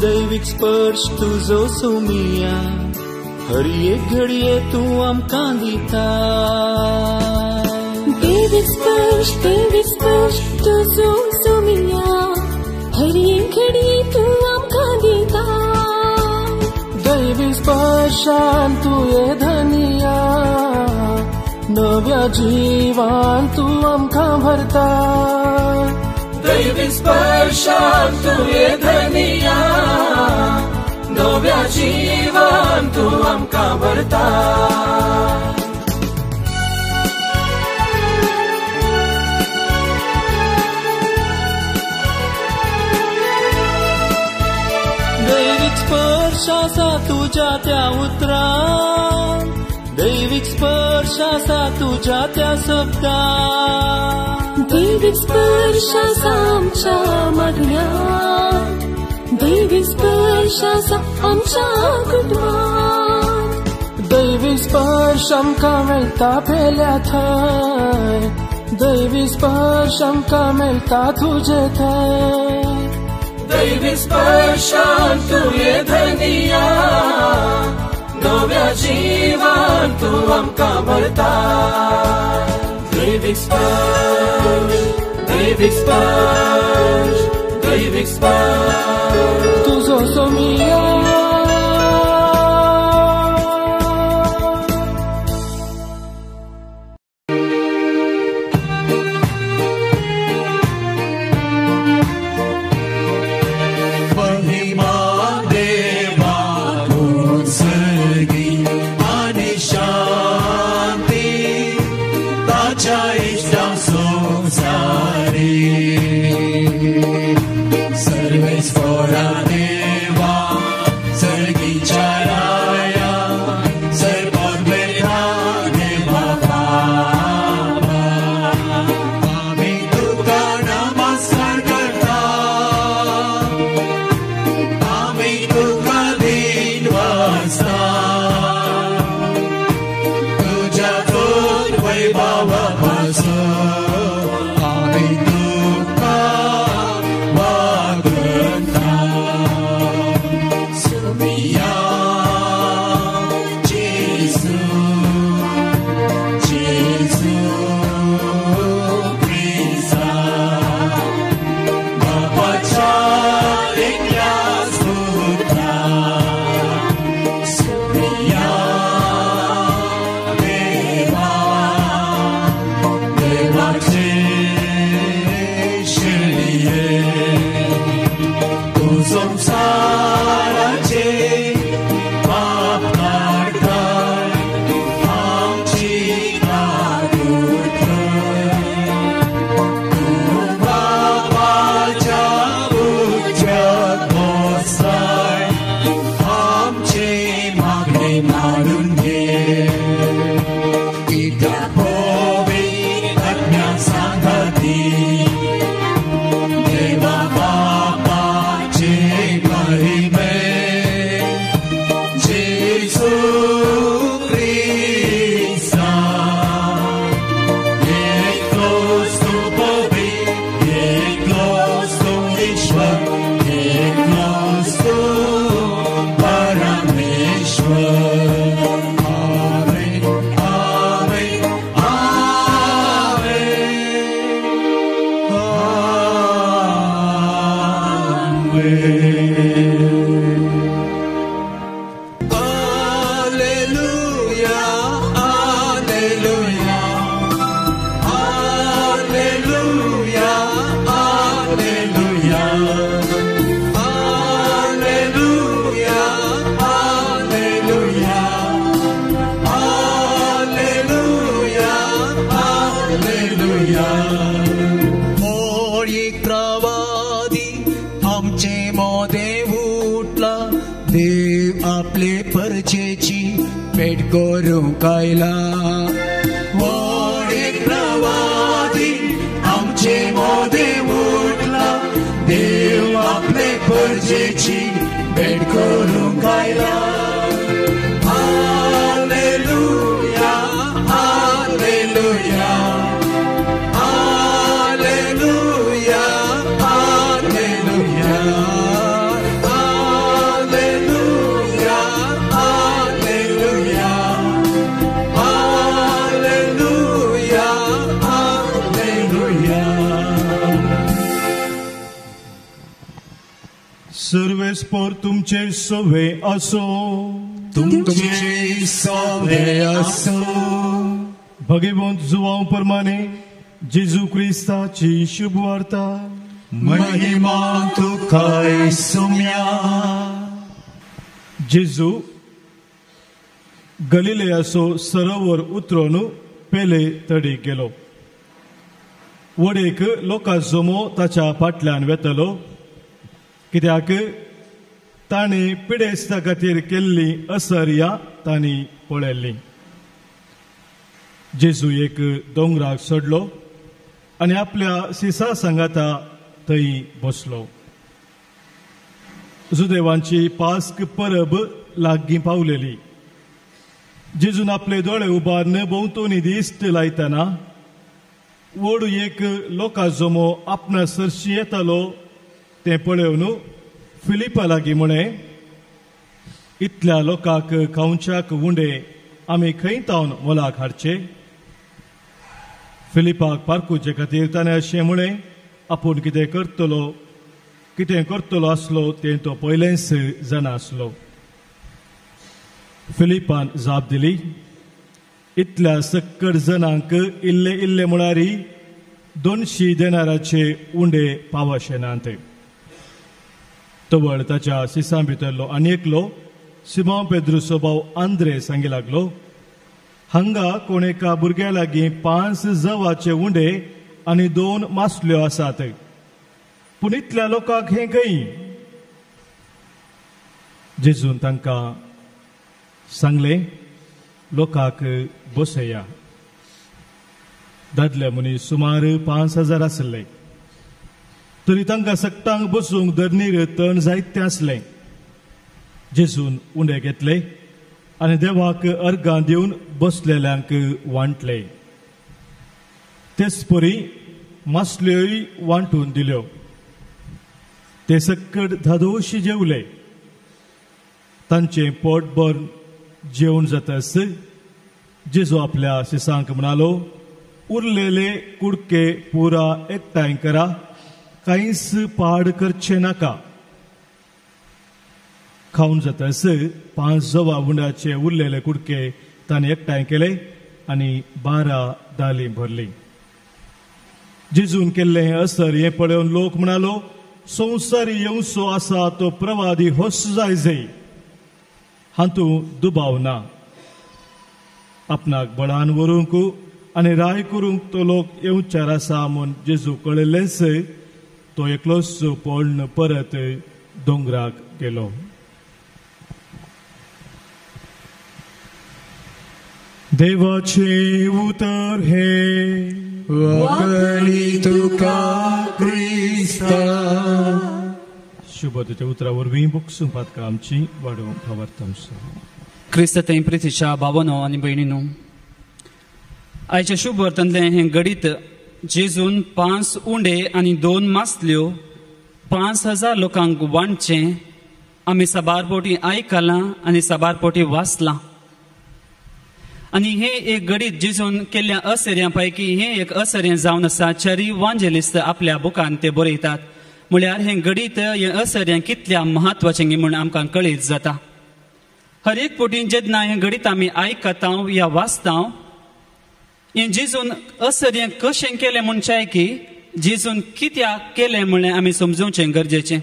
दैविक स्पर्श स्पर्श तुझो सोमिया हर एक घडये तू आमकां दिता दैविक स्पर्श दैविक स्पर्श तुझो सोमिया हर एक घडी तू आमकां दिता दैविक स्पर्शान तू धनिया नव्या जीवान तू आमकां भरता दैविक स्पर्शान तू ये धनिया नव्या जीवान तू आमकां भरता दैविक स्पर्श आसा तुझ्या त्या उतरान दैविक स्पर्श आसा तुझ्या त्या शब्दान दैविक स्पर्श आसा आमच्या मागण्यांत दैविक स्पर्श आसा आमच्या कुटुंबात दैविक स्पर्श आमकां मेळटा पेल्या थंय दैविक स्पर्श आमकां मेळटा तुजे थंय दैविक स्पर्शान तुये धनिया. नव्या जीवान तू आमकां भरता दैविक स्पर्श दैविक स्पर्श दैविक स्पर्श तुझो सोमिया भेट करूंक आयला मोर एक प्रवादी आमचे मोदे उठला देव आपले परचेची भेट करूंक आयला सर्वेस्पोर तुमचे सोवे असो तुमचे सोवे असो भगवंत जुवांव प्रमाणे जेजू क्रिस्ताची शुभ वार्ता महिमा तुकाय सुम्या जेजू गलिलेयाचो सरोवर उतरून पेले तडी गेलो वडेक लोकां जमो ताच्या फाटल्यान वेतलो कित्याक ताणी पिडेस्ता खातीर केल्ली असर्या तांणी पळयल्ली जेजू एक दोंगराक सोडलो आनी आपल्या सिसा सांगाता थंय बसलो. जुदेवांची पास्क परब लागीं पावलेली. जेजून आपले दोळे उबारन भोंवतणी दिश्ट लायतना वडू एक लोकां जमो आपणा सरशी येतालो तें पळोवन फिलिपा लागीं म्हणे इतल्या लोकांक खावच्याक उंडे आमी खंय तावन मोलाक हाडचे? फिलिपाक पारकुचे खातीर ताणें अशें म्हळें आपूण कितें करतलो? कितें करतलो आसलो तें तो पयलेंच जाणासलो फिलिपान जाप दिली इतल्या सक्कर जणांक इल्ले इल्ले म्हळ्यार दोनशी देनाराचे उंडे पावशेनांत तवळ ताच्या सिसां भितरलो आनी एकलो सिमो पेद्रुचो भाव आंद्रे सांगी लागलो हांगा कोण एका भुरग्या लागीं पांच जवाचे उंडे आनी दोन मासल्यो आसात. पूण इतल्या लोकांक हें गई जेजून तांकां सांगले लोकांक बसया. दादले मनीस सुमार पांच हजार आसले. तरी तांकां सक्तांक बसूंक धरणीर तण जायतें आसलें जेजून उणें घेतलें आनी देवाक अर्गां दिवन बसलेल्यांक वांटले. तेच परी मासल्योय वांटून दिल्यो. ते सक्कड धादोशी जेवले. तांचे पोट भर जेवण जातास जेजू आपल्या शिसांक म्हणालो उरलेले कुडके पुरा एकठांय करा. कांयच पाड करचे नाका खावन जातास पांच जवा उंडाचे उरलेले कुडके ताणें एकठांय केले आनी बारा दाली भरली जिजून केल्ले हें असर हें पळोवन लोक म्हणालो संसारी येवसो आसा तो प्रवादी होस जाय जय हातूं दुबाव ना आपणाक बळान व्हरूंक आनी राय करूंक तो लोक येवचार आसा म्हूण जेजू कळिल्लेच तो एकलोच पळण परत दोंगराक गेलो. देवाचे उतर हे. वगळी तुका क्रिस्ता. शुभ तुझ्या उतरा वरवीं बक्षूंक पातका आमची वाडोवंक खबरतामसो क्रिस्त तें प्रितीच्या भावनो आनी भयणीनो आयच्या शुभ वर्तनले हें गडीत जेजून पांच उंडे आनी दोन मासल्यो पांच हजार लोकांक वांटचें. आमी सबारपोटी आयकलां आनी सबारपोटी वाचलां. आनी हे एक गडीत जिजून केल्ल्या असर्यां पैकी हें एक असर्यें जावन आसा चरी वांजेलिस्त आपल्या बुकान ते बरयतात. म्हळ्यार हें गडीत हें असर्यें कितल्या म्हत्वाचें म्हूण आमकां कळीत जाता. हर एक पोटी जेन्ना हें गडीत आमी आयकतां या वाचता हें जिजून असर्य कशें केलें म्हणचें की जिजून कित्याक केलें म्हणलें आमी समजूचें गरजेचें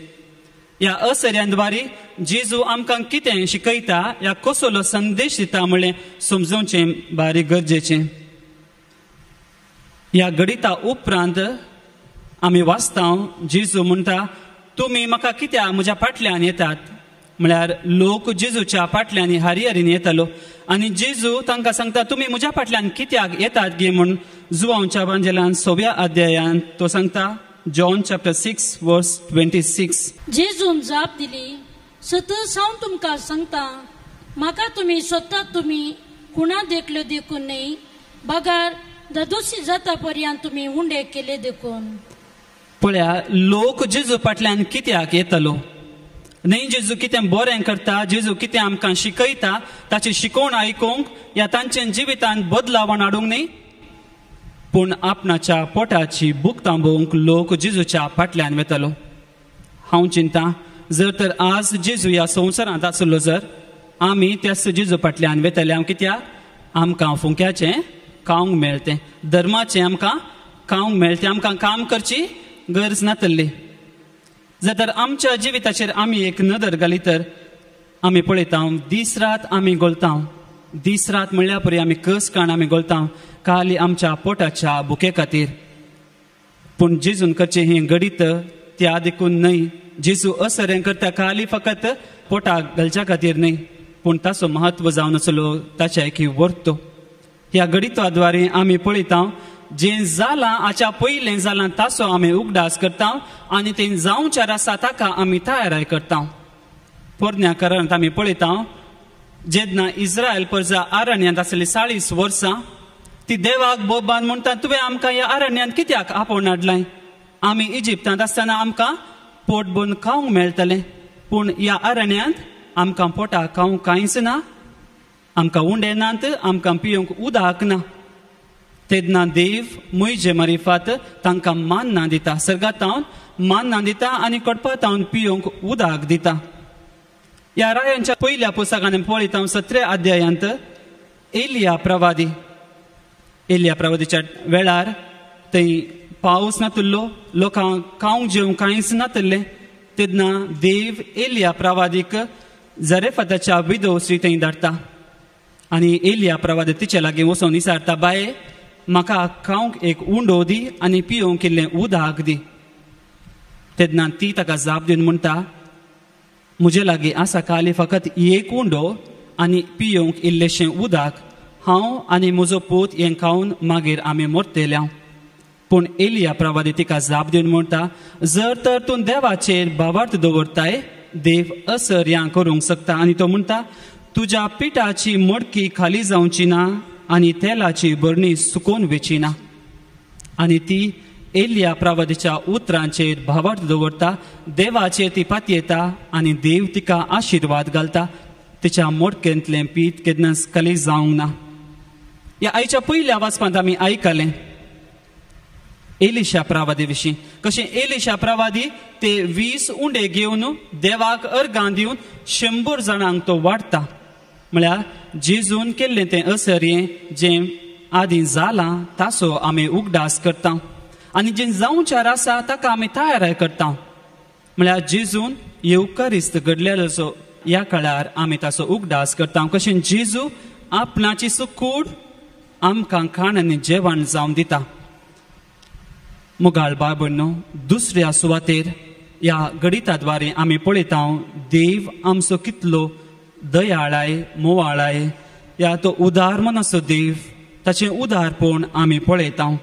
ह्या असर्यांद्वारे जिजू आमकां कितें शिकयता या कसलो संदेश दिता म्हणलें समजूचें बारीक गरजेचें ह्या गणिता उपरांत आमी वाचता जिजू म्हणटा तुमी म्हाका कित्याक म्हज्या फाटल्यान येतात म्हळ्यार लोक जेजूच्या फाटल्यान हारी हारीन येतालो. आनी जेजू तांकां सांगता तुमी म्हज्या फाटल्यान कित्याक येतात गे? म्हूण जुवांच्या बांजेलान सव्या अध्यायान तो सांगता John chapter six verse twenty six. जेजून जाप दिली सतत हांव तुमकां सांगता म्हाका तुमी स्वता तुमी कुणा देखल्यो देखून न्ही? बगार ददोशी जाता पर्यंत तुमी उंडे केले देखून. पळया लोक जेजू फाटल्यान कित्याक येतलो? न्ही जेजू कितें बरें करता जेजू कितें आमकां शिकयता ताची शिकोवण आयकूंक या तांच्या जिवितांत बदलावण हाडूंक न्ही पूण आपणाच्या पोटाची भूक तांबोवंक लोक जेजूच्या फाटल्यान वेतलो हांव चिंता जर तर आज जेजू ह्या संवसारांत आसलो जर आमी त्याच जेजू फाटल्यान वेतले हांव कित्याक आमकां फुंक्याचें खावंक मेळटें धर्माचें आमकां खावंक मेळटें आमकां काम करची गरज नातल्ली जर तर आमच्या जिविताचेर आमी एक नदर घाली तर आमी पळयता दीस रात आमी गोलता दीस रात म्हणल्या परी आमी कस काण आमी गोलता काली आमच्या पोटाच्या बुके खातीर. पूण जेजून करचें हें घडीत त्या देखून न्हय. जेजू असरें करता काली फकत पोटाक घालच्या खातीर न्हय. पूण ताचो महत्त्व जावन आसलो ताच्या एकी वर्तो. ह्या गणिताद्वारे आमी पळयता जें जालां हाच्या पयलें जालां ताचो आमी उगडास करता आनी तें जावच्या आसा ताका आमी तयाराय करता. पोरण्या कारांत आमी पळयता जेन्ना इस्रायल परजा आरण्यांत आसली चाळीस वर्सां ती देवाक बोबान म्हणटा तुवें आमकां ह्या आरण्यांत कित्याक आपोवन हाडलाय आमी इजिप्तांत आसतना आमकां पोट भरून खावंक मेळटलें पूण ह्या आरण्यांत आमकां पोटाक खावंक कांयच ना. आमकां उंडे नात आमकां पियोंक उदक ना. तेदना देव मुयजे मरिफात तांकां मान ना दिता सर्गातावन मान्ना दिता आनी कडपातावन पियोंक उदक दिता ह्या रायांच्या पयल्या पुस्तकान पळयता सतऱ्या अध्यायांत एलिया प्रवादी. एलिया प्रवादीच्या वेळार थंय पावस नातुल्लो लोकांक खावंक जेवंक कांयच नातल्लें तेन्ना देव एलिया प्रवादीक जरेफताच्या विधो श्री थंय धाडटा. आनी एलिया प्रवादी तिचे लागीं वचोन विचारता बाये म्हाका खावंक एक उंडो दी आनी पिवंक इल्लें उदक दी तेन्ना ती ताका जाप दिवन म्हणटा म्हजे लागीं आसा काली फकत एक उंडो आनी पिवंक इल्लेशें उदक हांव आनी म्हजो पूत हें खावन मागीर आमी मरतले पूण एलिया प्रवादी तिका जाप दिवन म्हणटा जर तर तूं देवाचेर बाबार्थ दवरताय देव असर ह्या करूंक शकता आनी तो म्हणटा तुज्या पिठाची मडकी खाली जावची ना आनी तेलाची बरणी सुकोवन वेचिना आनी ती एलिया प्रवादीच्या उतरांचेर भावार्थ दवरता देवाचेर ती पातयेता आनी देव तिका आशिर्वाद घालता. तिच्या मोडकेंतलें पीत केन्नाच कली जावंक ना ह्या आयच्या पयल्या वाचपांत आमी आयकलें एलिशा प्रवादी विशीं कशें एलिशा प्रवादी ते वीस उंडे घेवन देवाक अर्गां दिवन शंबर जाणांक तो वाडटा म्हळ्यार जिजून केल्लें तें असर्यें जें आदीं जालां ताचो आमी उगडास करता आनी जें जावचार आसा ताका आमी तयाराय करता म्हळ्यार जिजून येवकारिस्त घडलेलो ह्या काळार आमी ताचो उगडास करता कशें जेजू आपणाची सुकूड आमकां खाण आनी जेवण जावन दिता मुगाळ बाबण्णो दुसऱ्या सुवातेर ह्या गणिताद्वारे आमी पळयता देव आमचो कितलो दयाळाय मोवाळाय. ह्या तो उदार मनसो देव ताचें उदारपण आमी पळयता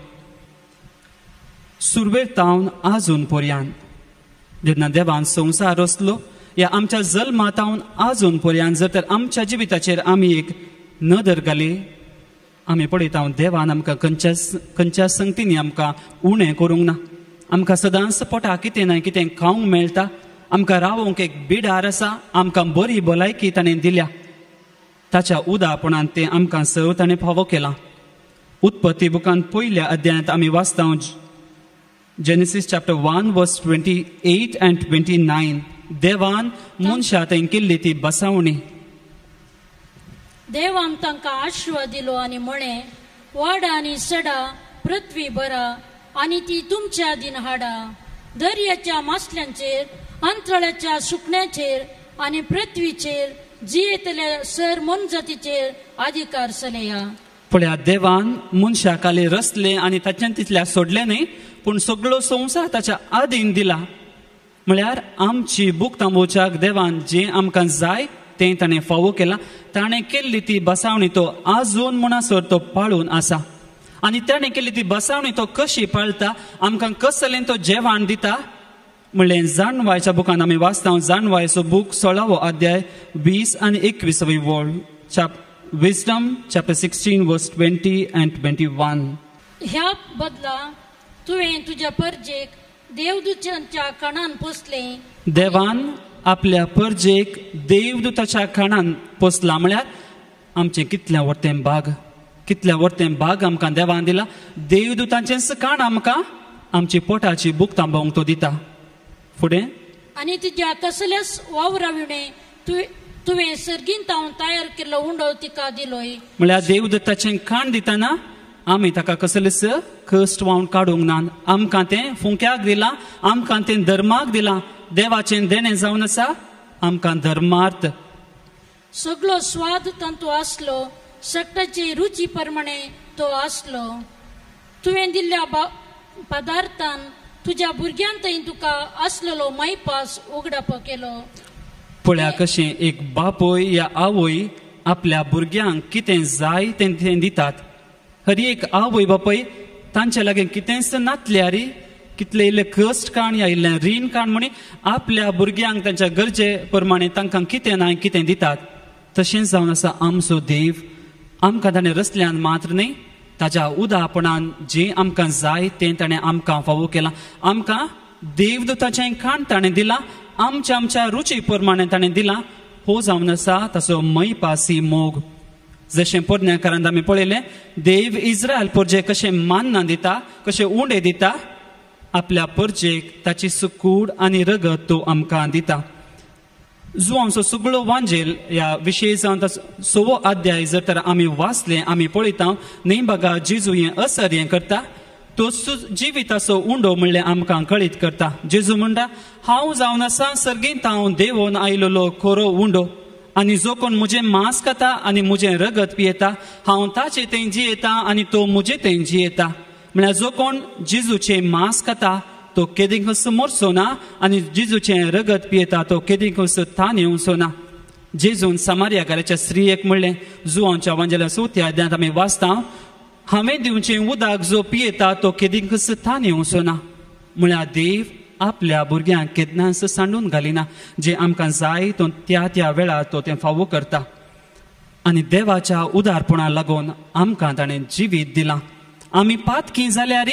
सुरवेतावन आजून पर्यंत जेन्ना देवान संवसार रचलो या आमच्या जल्मातावन आजून पर्यंत जर तर आमच्या जिविताचेर आमी एक नदर घाली आमी पळयता देवान आमकां खंयच्या खंयच्या संगतींनी आमकां उणें करूंक ना. आमकां सदांच पोटा कितें ना कितें खावंक मेळटा आमकां रावोंक एक बिडार आसा आमकां बरी भलायकी ताणें दिल्या ताच्या उदापणान तें आमकां सव ताणें फावो केलां उत्पत्ती बुकांत पयल्या अध्यायांत आमी वाचतां Genesis chapter one verse twenty eight and twenty nine देवान मनशा थंय केल्ली ती बसावणी देवान तांकां आशिर्वाद दिलो आनी म्हळें वाडा आनी सडा पृथ्वी भरा आनी ती तुमच्या दिन हाडा दर्याच्या मासल्यांचेर अंतराळ्याच्या सुकण्याचेर आनी पृथ्वीचेर जी येतल्या सर मनजातीचेर अधिकार सलेया पळया देवान मनशा खाली रचले आनी ताच्यान तितल्या सोडले न्ही पूण सगळो संवसार ताच्या आदीन दिला. म्हळ्यार आमची बूक तांबोवच्याक देवान जे आमकां जाय तें ताणें फावो केलां. ताणें केल्ली ती बसावणी तो आजून म्हणसर तो पाळून आसा. आनी ताणें केल्ली ती बसावणी तो कशी पाळता आमकां कसलें तो जेवण दिता? म्हणलें जाणवायच्या बुकान आमी वाचता जाणवायचो बूक सोळावो अध्याय वीस आनी एकवीसवी वळ चाप Wisdom chapter sixteen verse twenty and twenty one ह्या बदला तुवें तुज्या परजेक देवदूतांच्या कणान पोसलें देवान आपल्या परजेक देवदूताच्या खाणान पोसला म्हळ्यार आमचें कितल्या वर्तें बाग कितल्या वर्तें बाग आमकां देवान दिला देवदूतांचें काण आमकां आमची पोटाची बूक तांबोवंक तो दिता फुडें आणि तुज्या कसल्याच वावराविणे तु तुवें सर्गीन तावन तयार केल्लो उंडो तिका दिलोय. म्हळ्यार देवदत्ताचें खाण दितना आमी ताका कसलेच कश्ट व्हांवन काडूंक ना आमकां तें फुंक्याक दिलां आमकां तें धर्माक दिलां. देवाचें देणें जावन आसा आमकां धर्मार्थ. सगळो स्वाद तांतू आसलो सट्टाची रुची प्रमाणे तो आसलो. तुवें दिल्ल्या बा- तुझ्या तुज्या थंय तुका आसलेलो मैपास उगडाप केलो. पळया कशें एक बापोय या आवय आपल्या भुरग्यांक कितें जाय तें तें दितात. हरी एक आवय बापय तांचे लागीं कितेंच नातल्यार कितले इल्ले कश्ट काण या इल्लें रीण काण म्हणी? आपल्या भुरग्यांक तांच्या गरजे प्रमाणे तांकां कितें ना कितें दितात. तशेंच जावन आसा आमचो देव. आमकां ताणें रसल्यान मात्र न्ही ताच्या उदापणान जें आमकां जाय तें ताणें आमकां फावो केलां. आमकां देवदूताचें खाण ताणें दिलां आमच्या आमच्या रुची प्रमाणे ताणें दिलां. हो जावन आसा ताचो मै पासी मोग. जशें पोरण्याकारांत आमी पळयलें देव इस्रायल परजे कशें मान्ना दिता कशें उंडे दिता आपल्या परजेक ताची सुकूड आनी रगत तो आमकां दिता. जो आमचो सगळो वांजेल ह्या विशय जावन ताचो सवो अध्याय जर तर आमी वाचले आमी पळयता न्ही बघा जेजू हें असर हें करता तो सु- जिविताचो उंडो म्हणल्यार आमकां कळीत करता जेजू म्हणटा हांव जावन आसा सर्गींत हांव देवोन आयलोलो खरो उंडो आनी जो कोण म्हजें मांस खाता आनी म्हजें रगत पियेता हांव ताचे थंय जियेता आनी तो म्हजे थंय जियेता म्हळ्यार जो कोण जेजूचें मांस खाता तो केदींकच मरचो ना आनी जिजूचें रगत पियेता तो केदींकच थान येवचो ना जेजून समार्याकाराच्या स्त्रियेक म्हणलें जू वांजेल्या चवथ्या अध्यायांत आमी वाचता हांवें दिवचें उदक जो पियेता तो केदींकच थान येवचो ना म्हळ्यार देव आपल्या भुरग्यांक केदनास सांडून घालिना जे आमकां जाय तो त्या त्या वेळार तो तें फावो करता आनी देवाच्या उदारपणा लागून आमकां ताणें जिवीत दिलां आमी पातकी जाल्यार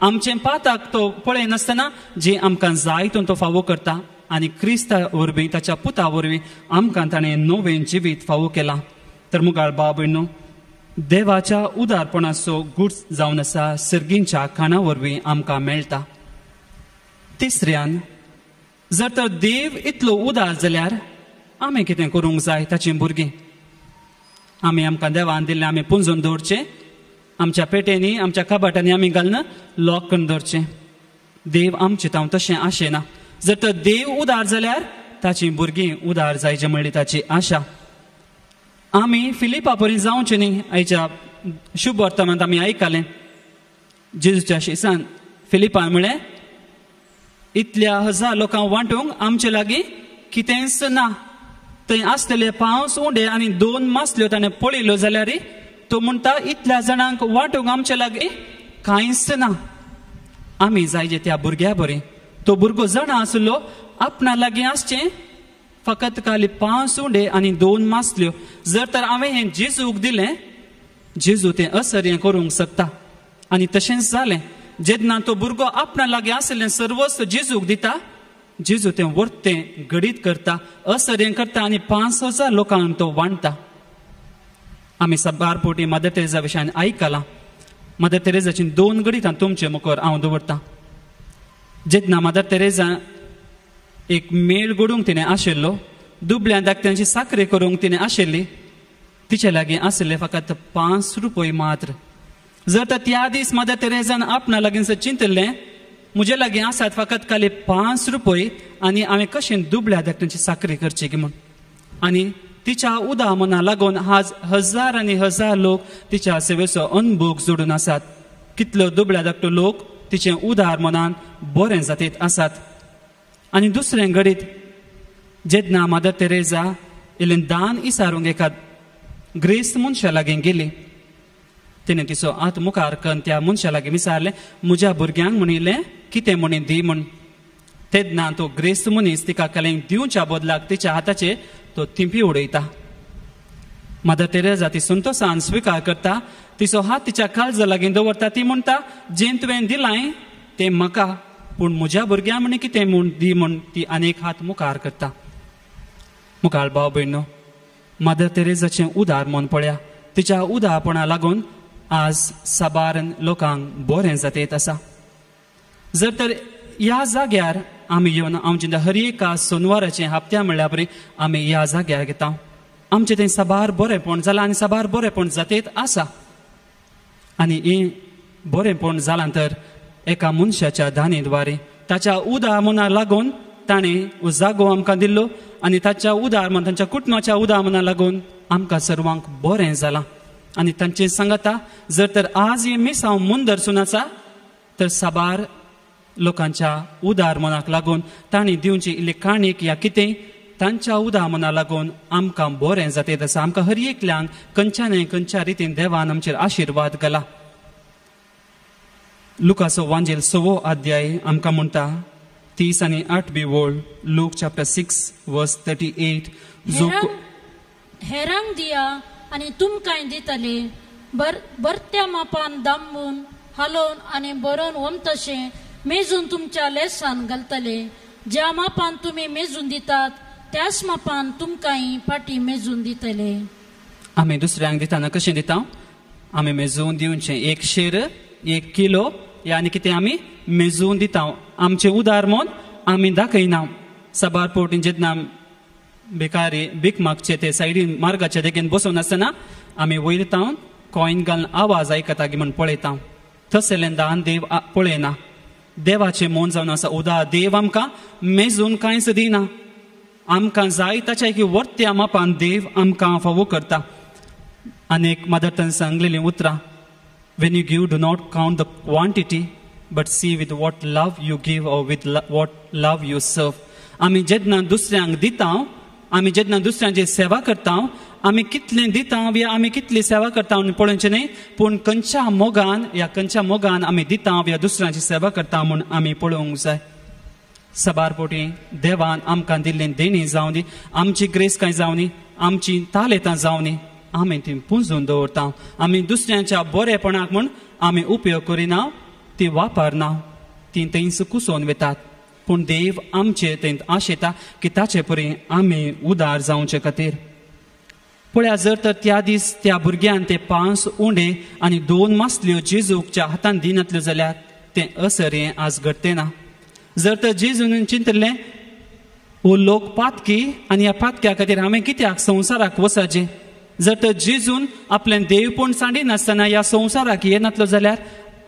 आमचे पाताक तो पळय नासतना जे आमकां जाय तो फावो करता आनी क्रिस्ता वरवीं ताच्या पुता वरवीं आमकां ताणें नवें जिवीत फावो केला तर मुगाळ बाब न्हू देवाच्या उदारपणाचो गूढ जावन आसा सर्गींच्या खाणा वरवीं आमकां मेळटा तिसऱ्यान जर तर देव इतलो उदार जाल्यार आमी कितें करूंक जाय ताचीं भुरगीं आमी आमकां देवान दिल्लें आमी पुंजून दवरचें आमच्या पेटेनी आमच्या कबाटांनी आमी घालून लॉक करून दवरचें देव आमचें हांव तशें आशेना जर तर देव उदार जाल्यार ताचीं भुरगीं उदार जायचें म्हणली ताची आशा. आमी फिलिपा परी जावचें न्ही आयच्या शुभ वर्तमानांत आमी आयकलें जेजूच्या शिसान फिलिपान म्हळें इतल्या हजार लोकांक वांटूंक आमचे लागीं कितेंच ना. थंय आसलेले पावस उंडे आनी दोन मासल्यो ताणें पळयल्यो जाल्यार तो म्हणटा इतल्या जाणांक वांटूंक आमचे लागीं. कांयच ना. आमी जायचे त्या भुरग्या बरें. तो भुरगो जाणा आसलो आपणा लागीं आसचें. फकत खाली पांच उंडे आनी दोन मासल्यो. जर तर हांवें हें जेजूक दिलें जेजू तें असर हें करूंक शकता आनी तशेंच जालें जेन्ना तो भुरगो आपणा लागीं आसलें सर्वस्व जेजूक दिता. जेजू तें वर्तें घडीत करता असर हें करता आनी पांच हजार लोकांक तो वांडटा आमी सबार पोटी मदर तेरेजा विशयान आयकलां मदर तेरेजाची दोन गणितां तुमचे मुखार हांव दवरतां. जेन्ना मदर तेरेजा एक मेळ घडूंक तिणें आशिल्लो दुबल्या धाकट्यांची साखरे करूंक तिणें आशिल्ली तिचे लागीं आसले फकत पांच रुपय मात्र. जर तर त्या दीस मदर तेरेजान आपणा लागीं चिंतलें म्हजे लागीं आसात फकत खाली पांच रुपय आनी हांवें कशें दुबल्या धाकट्यांची साखरे करची म्हूण. आनी तिच्या उदा मना लागून आज हजार आनी हजार लोक तिच्या सेवेचो अनभोग जोडून आसात कितलो दुबळ्या धाकटो लोक तिचे उदार मनान बरें जातीत आसात आनी दुसरें घडीत जेदना मदर तेरेजा इल्लें दान इसारूंक एका ग्रेस्त मनशा लागीं गेली. तिणें तिचो आत मुखार करून त्या मनशा लागीं विचारलें म्हज्या भुरग्यांक म्हणिल्लें कितें म्हणी दी म्हूण तेन्ना तो ग्रेस्त मनीस तिका कलेंक दिवच्या बदलाक तिच्या हाताचे तो थिंपी उडयता. मदर तेरेजा ती संतोशान स्विकार करता तिचो हात तिच्या काळजा लागीं दवरता ती म्हणटा जें तुवें दिलां तें म्हाका पूण म्हज्या भुरग्यां म्हण कितें म्हूण दी म्हूण ती आनीक हात मुखार करता. मुखार भाव भयणो मदर तेरेजाचें उदार मन पळया. तिच्या उदारपणा लागून आज साबारण लोकांक बरें जातेत आसा. जर तर ह्या जाग्यार आमी येवन आमचे हर एक सोनवाराचे हप्त्या म्हणल्या परी आमी ह्या जाग्यार घेता आमचें थंय साबार बरेंपण जालां आनी साबार बरेंपण जातेत आसा आनी हें बरेंपण जालां तर एका मनशाच्या दानेद्वारे ताच्या उदाहरणा लागून ताणें जागो आमकां दिल्लो आनी ताच्या उदार म्हण तांच्या कुटुंबाच्या उदाहरणा लागून आमकां सर्वांक बरें जालां आनी तांचे सांगता जर तर आज हे मेसांव मन दर्सून आसा तर साबार लोकांच्या उदार मनाक लागून तांणी दिवची इल्ली काणीक या कितें तांच्या उदा मना लागून आमकां बरें जातेत आसा आमकां हर एकल्यांक खंयच्या न्हय खंयच्या रितीन देवान आमचेर आशिर्वाद घाला लुकाचो वांजेल सवो अध्याय आमकां म्हणटा तीस आनी आठ बी वोळ Luke chapter six verse thirty eight जो हेरांक हेरांक दिया आनी तुमकांय दितले बर बरत्या मापान दामून हालोवन आनी बरोवन वमतशें मेजून तुमच्या लेसान घालतले ज्या मापान तुमी मेजून दितात त्याच मापान तुमकांय फाटी मेजून दितले. आमी दुसऱ्यांक दिताना कशें दिता आमी मेजून दिवचें एक शेर एक किलो या आनी कितें आमी मेजून दिता आमचें उदार मोन आमी दाखयना सबार पोटीन जेन्ना बेकारी भीक मागचे ते सायडीन मार्गाचे देगेन बसून आसतना आमी वयर तावन कॉयन घालून आवाज आयकता म्हण पळयता तसलें दान देव पळयना. देवाचें मोन जावन आसा उदा देव आमकां मेजून कांयच दिना आमकां जाय ताच्या एक वर्त्या मापान देव आमकां फावो करता अनेक मदर सांगलेलीं उतरां when you give do not count the quantity but see with what love you give or with what love you सर्व आमी जेन्ना दुसऱ्यांक दिता आमी जेन्ना दुसऱ्यांची सेवा करता आमी कितलें दिता या आमी कितली सेवा करता म्हूण पळोवचें न्ही पूण खंयच्या मोगान या खंयच्या मोगान आमी दिता वा दुसऱ्यांची सेवा करता म्हूण आमी पळोवंक जाय सबारपोटी देवान आमकां दिल्लें देणी जावं दी आमची ग्रेस कांय जावं दी आमची तालेतां जावं दी आमी ती पुंजून दवरता आमी दुसऱ्यांच्या बरेपणाक म्हूण आमी उपयोग करिना ती वापरना ती थंयच कुसोवन वेतात पूण देव आमचे थंय आशेता की ताचे परी आमी उदार जावचे खातीर पळया जर तर त्या दीस त्या भुरग्यान ते पांच उंडे आनी दोन मासल्यो जेजूकच्या हातान दिनातल्यो जाल्यार तें असर हें आज घडटें ना जर तर जेजून चिंतलें हो लोक पातकी आनी ह्या पातक्या खातीर हांवें कित्याक संवसाराक वसाचें जर तर जेजून आपलें देवपण सांडिनासतना ह्या संवसाराक येनातलो जाल्यार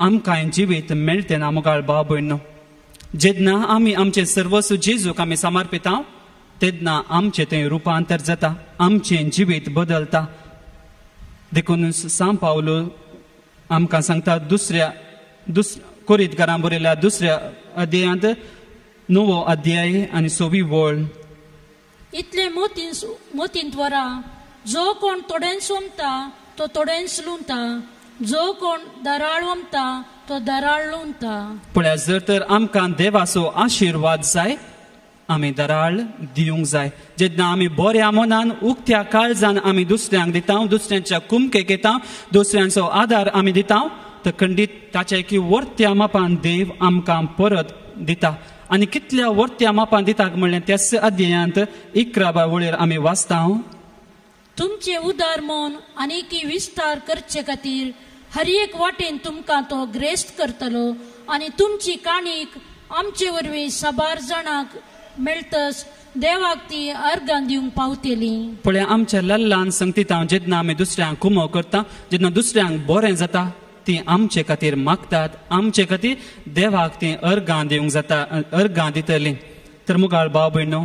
आमकां जिवीत मेळटें ना मुगाळ भाव भयणो जेन्ना आमी आमचें सर्वस्व जेजूक आमी समर्पिता तेन्ना आमचें तें रुपांतर जाता आमचें जिवीत बदलता। देखून सांग पावलो आमकां सांगता दुसऱ्या दुस कोरीत घरां बरयल्या दुसऱ्या अध्यायांत नवो अध्याय आनी सोवी वळ। इतले मोतीन मोतीन त्वरा जो कोण तोडेन सोमता तो तोडेन लुंता जो कोण दराळ वमता तो दराळ लुंता पळया जर तर आमकां देवाचो आशिर्वाद जाय आमी दराळ दिवंक जाय जेन्ना आमी बऱ्या मनान उक्त्या काळजान आमी दुसऱ्यांक दिता दुसऱ्यांच्या कुमकेक येता दुसऱ्यांचो आदार आमी दिता तर खंडीत ताचे की वर्त्या मापान देव आमकां परत दिता आनी कितल्या वर्त्या मापान दिताक म्हणलें त्याच अध्यायांत इकरा वळेर आमी वाचता तुमचे उदार मोन आनीकी विस्तार करचे खातीर हर एक वाटेन तुमकां तो ग्रेस्त करतलो आनी तुमची काणीक आमचे वरवीं साबार जाणांक मेळटच देवाक ती अर्गां दिवंक पावतेली. पळय आमच्या लल्लान संगतीता जेन्ना आमी दुसऱ्यांक कुमो करता जेन्ना दुसऱ्यांक बरें जाता ती आमचे खातीर मागतात आमचे खातीर देवाक ती अर्गां दिवंक जाता अर्गां दितली. तर मुगाळ भाव भयणो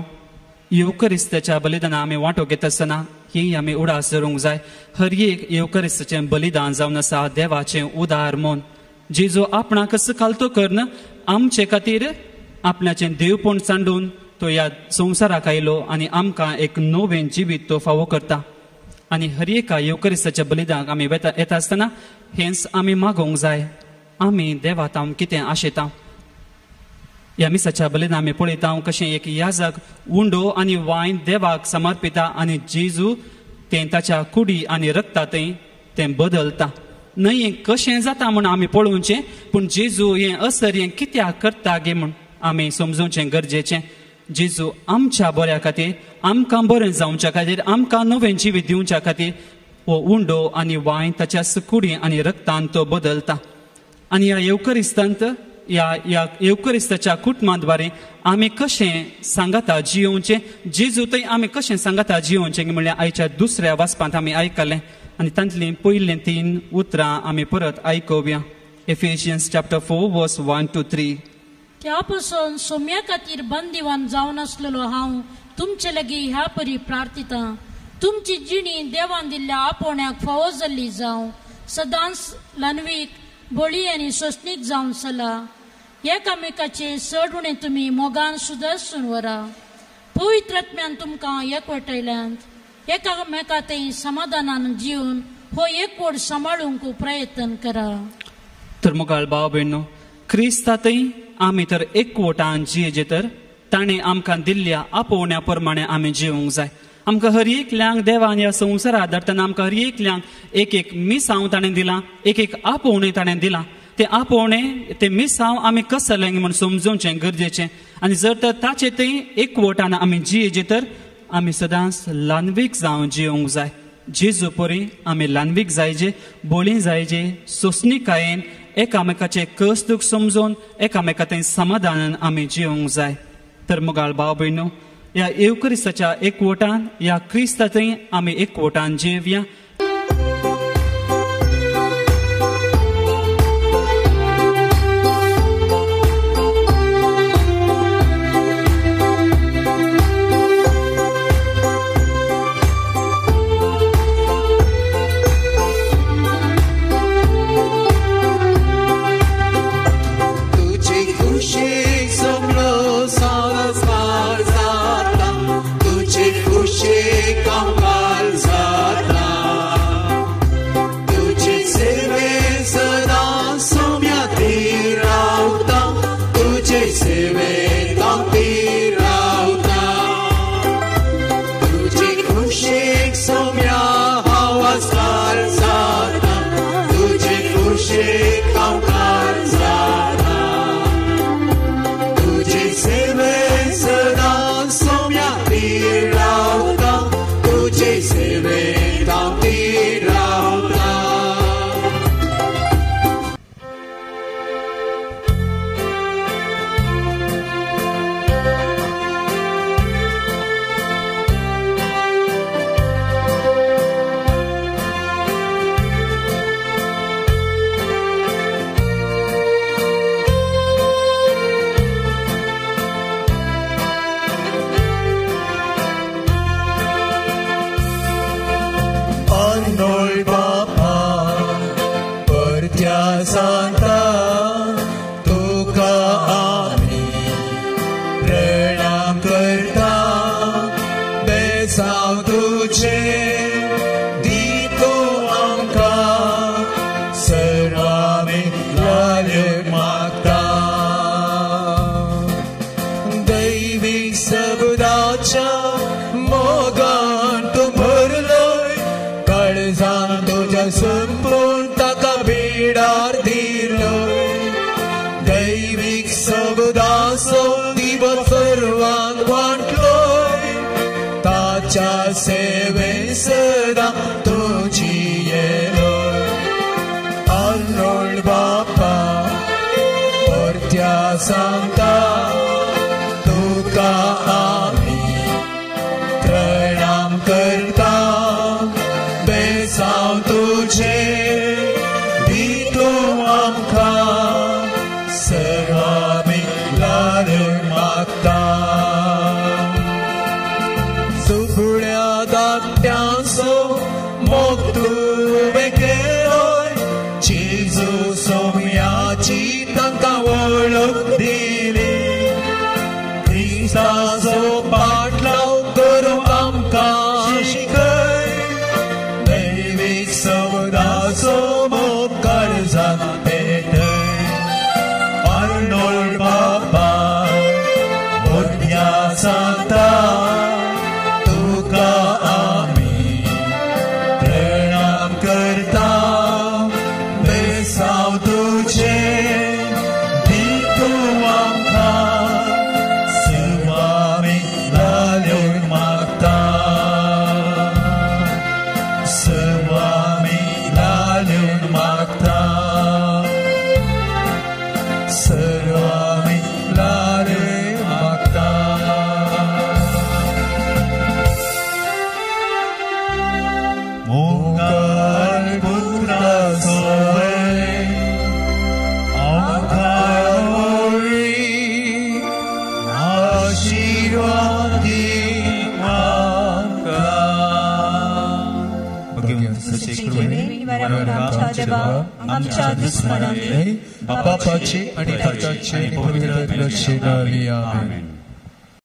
येवकरिस्ताच्या बलिदाना आमी वांटो घेत आसतना ही आमी उडास धरूंक जाय. हर एक येवकरिस्ताचें बलिदान जावन आसा देवाचें उदार मोन. जेजो आपणाक कालतो करन आमचे खातीर आपल्याचे देवपण सांडून तो ह्या संवसाराक आयलो आनी आमकां एक नवें जिवीत तो फावो करता. आनी हर एका येवकरिस्ताच्या बलिदानाक आमी वेता येता आसतना हेंच आमी मागोवंक जाय. आमी देवात हांव कितें आशेता? ह्या मिसाच्या बलिदान आमी पळयता. कशें एक याजक उंडो आनी वायन देवाक समर्पिता आनी जेजू तें ताच्या कुडी आनी रक्ता तें तें बदलता. न्हय हें कशें जाता म्हूण आमी पळोवचें पूण जेजू हें असर हें कित्याक करता गे म्हूण? आमी समजोवचें गरजेचें जेजू आमच्या बऱ्या खातीर आमकां बरें जावच्या खातीर आमकां नवें जिवीत दिवच्या खातीर हो उंडो आनी वांय ताच्या सकुडी आनी रक्तान तो बदलता। आनी ह्या येवकरिस्तांत ह्या ह्या येवकरिस्ताच्या कुटुंबाद्वारे आमी कशें सांगाता जियोवचें जेजू थंय आमी कशें सांगाता जियोवचें म्हणल्यार आयच्या दुसऱ्या वाचपांत आमी आयकलें। आनी तांतलीं पयलीं तीन उतरां आमी परत आयकोवया Ephesians chapter four verse one two three त्या पासून सोम्या खातीर बंदिवान जावन आसलेलो हांव तुमचे लागीं ह्या परी प्रार्थिता. तुमची जिणी देवान दिल्ल्या आपोवण्याक फावो जाल्ली जावं सदांच लानवीक बळी आनी सोसणीक जावन चला एकामेकाचे चड उणें तुमी मोगान सुदर्शन व्हरा पवित्रात्म्यान तुमकां एकवटायल्यांत एकामेकांतय समाधानान जिवन हो एकवट सांबाळूंक प्रयत्न करा. तर मुगाळ भाव भयणो क्रिस्तातय आमी तर एकवटान जियेजे तर ताणें आमकां दिल्ल्या आपोवण्या प्रमाणे आमी जिवूंक जाय. आमकां हर एकल्यांक देवान ह्या संवसार धाडटना आमकां हर एकल्यांक एक एक मिसांव ताणें दिलां एक एक आपोवणें ताणें दिलां. ते आपोवणें तें मिसांव आमी कस जालें म्हूण समजोवचें गरजेचें. आनी जर तर ताचे ते एकवटान आमी जियेजे तर आमी सदांच ल्हानवीक जावं जियोंक जाय. जेजू परी आमी ल्हानवीक जायजे बोली जायजे सोसणीकायेन एकामेकाचे कस दूख समजून एकामेका समाधानान आमी जियोंक जाय तर मुगाळ भाव भयणो ह्या येवक्रिस्ताच्या एकवटान ह्या क्रिस्तातय आमी सेवे सदा तुझी येलोय आनोळ बापा परत्या सांगता तुका आमी बापाचे दुस्मनांनी आणि खर्चाची पवित्र रक्षणाली आमेन.